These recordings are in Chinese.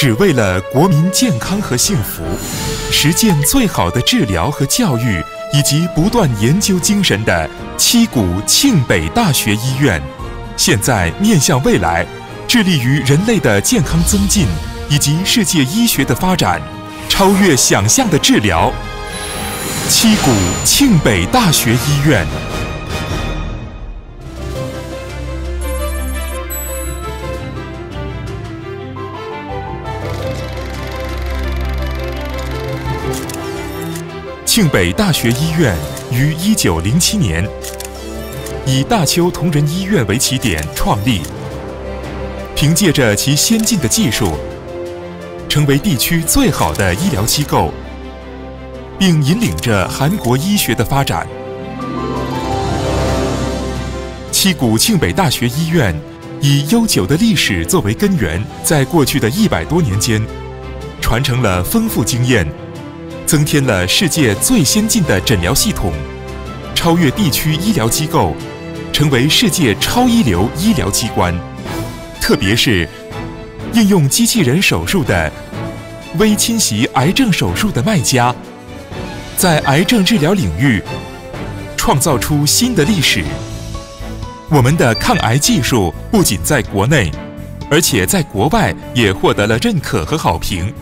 只为了国民健康和幸福，实践最好的治疗和教育，以及不断研究精神的七股庆北大学医院，现在面向未来，致力于人类的健康增进以及世界医学的发展，超越想象的治疗。七股庆北大学医院。庆北大学医院于一九零七年以大邱同仁医院为起点创立，凭借着其先进的技术，成为地区最好的医疗机构，并引领着韩国医学的发展。七股庆北大学医院以悠久的历史作为根源，在过去的一百多年间，传承了丰富经验。增添了世界最先进的诊疗系统，超越地区医疗机构，成为世界超一流医疗机关。特别是应用机器人手术的微侵袭癌症手术的卖家，在癌症治疗领域创造出新的历史。我们的抗癌技术不仅在国内，而且在国外也获得了认可和好评。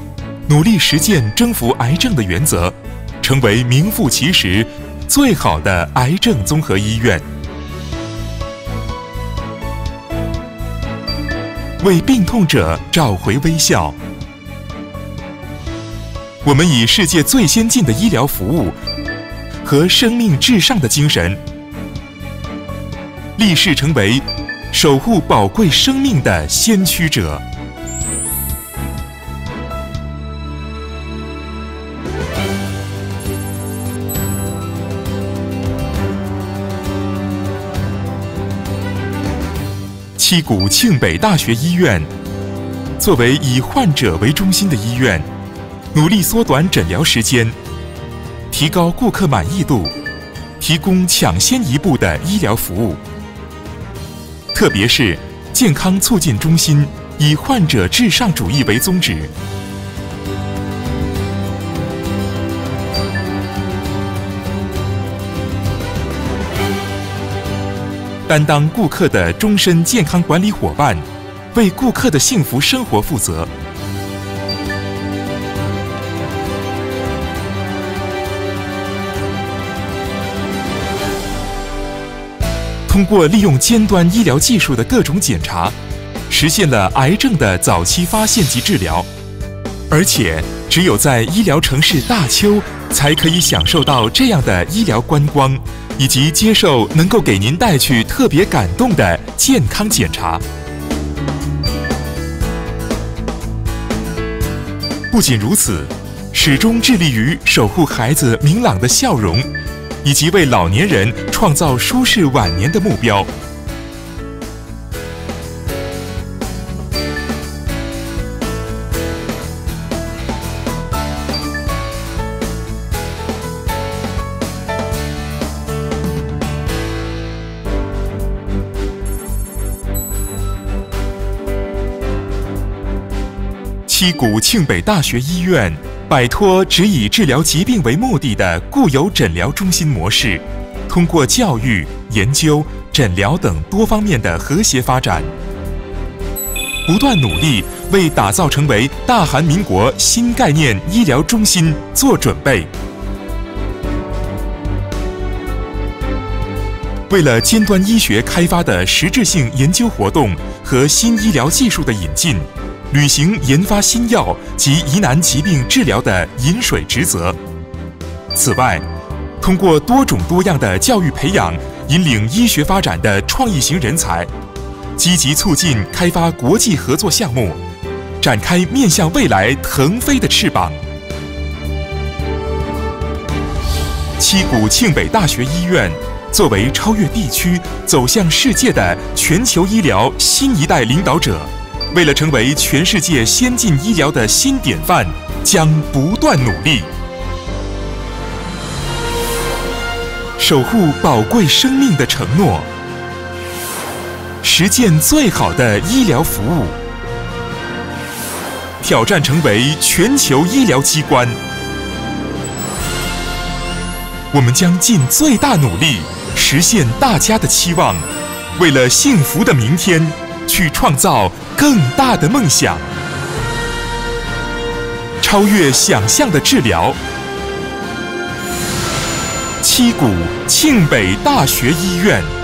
努力实践征服癌症的原则，成为名副其实最好的癌症综合医院，为病痛者找回微笑。我们以世界最先进的医疗服务和生命至上的精神，立誓成为守护宝贵生命的先驱者。七谷庆北大学医院作为以患者为中心的医院，努力缩短诊疗时间，提高顾客满意度，提供抢先一步的医疗服务。特别是健康促进中心以患者至上主义为宗旨。担当顾客的终身健康管理伙伴，为顾客的幸福生活负责。通过利用尖端医疗技术的各种检查，实现了癌症的早期发现及治疗。而且，只有在医疗城市大邱，才可以享受到这样的医疗观光。以及接受能够给您带去特别感动的健康检查。不仅如此，始终致力于守护孩子明朗的笑容，以及为老年人创造舒适晚年的目标。七谷庆北大学医院摆脱只以治疗疾病为目的的固有诊疗中心模式，通过教育、研究、诊疗等多方面的和谐发展，不断努力为打造成为大韩民国新概念医疗中心做准备。为了尖端医学开发的实质性研究活动和新医疗技术的引进。履行研发新药及疑难疾病治疗的饮水职责。此外，通过多种多样的教育培养，引领医学发展的创意型人才，积极促进开发国际合作项目，展开面向未来腾飞的翅膀。七股庆北大学医院作为超越地区、走向世界的全球医疗新一代领导者。为了成为全世界先进医疗的新典范，将不断努力，守护宝贵生命的承诺，实践最好的医疗服务，挑战成为全球医疗机关。我们将尽最大努力实现大家的期望，为了幸福的明天，去创造更大的梦想，超越想象的治疗。七谷庆北大学医院。